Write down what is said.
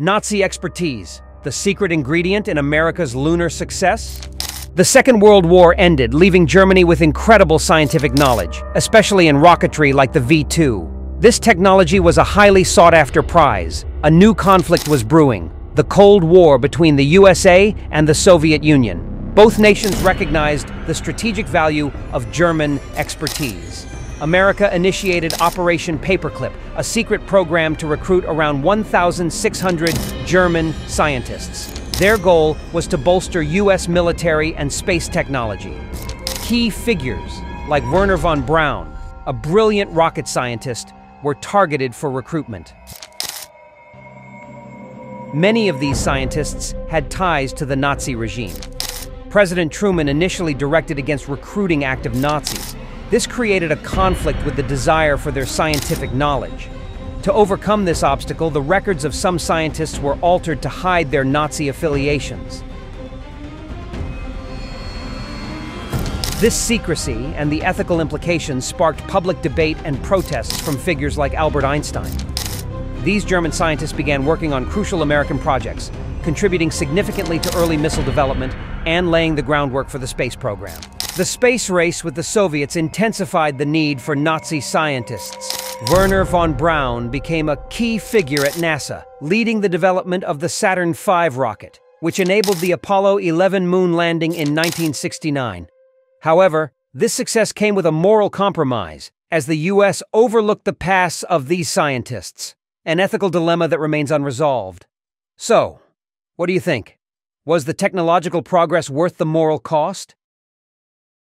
Nazi expertise, the secret ingredient in America's lunar success? The Second World War ended, leaving Germany with incredible scientific knowledge, especially in rocketry like the V-2. This technology was a highly sought-after prize. A new conflict was brewing, the Cold War between the USA and the Soviet Union. Both nations recognized the strategic value of German expertise. America initiated Operation Paperclip, a secret program to recruit around 1,600 German scientists. Their goal was to bolster U.S. military and space technology. Key figures, like Wernher von Braun, a brilliant rocket scientist, were targeted for recruitment. Many of these scientists had ties to the Nazi regime. President Truman initially directed against recruiting active Nazis, this created a conflict with the desire for their scientific knowledge. To overcome this obstacle, the records of some scientists were altered to hide their Nazi affiliations. This secrecy and the ethical implications sparked public debate and protests from figures like Albert Einstein. These German scientists began working on crucial American projects, contributing significantly to early missile development and laying the groundwork for the space program. The space race with the Soviets intensified the need for Nazi scientists. Wernher von Braun became a key figure at NASA, leading the development of the Saturn V rocket, which enabled the Apollo 11 moon landing in 1969. However, this success came with a moral compromise, as the U.S. overlooked the past of these scientists, an ethical dilemma that remains unresolved. So, what do you think? Was the technological progress worth the moral cost?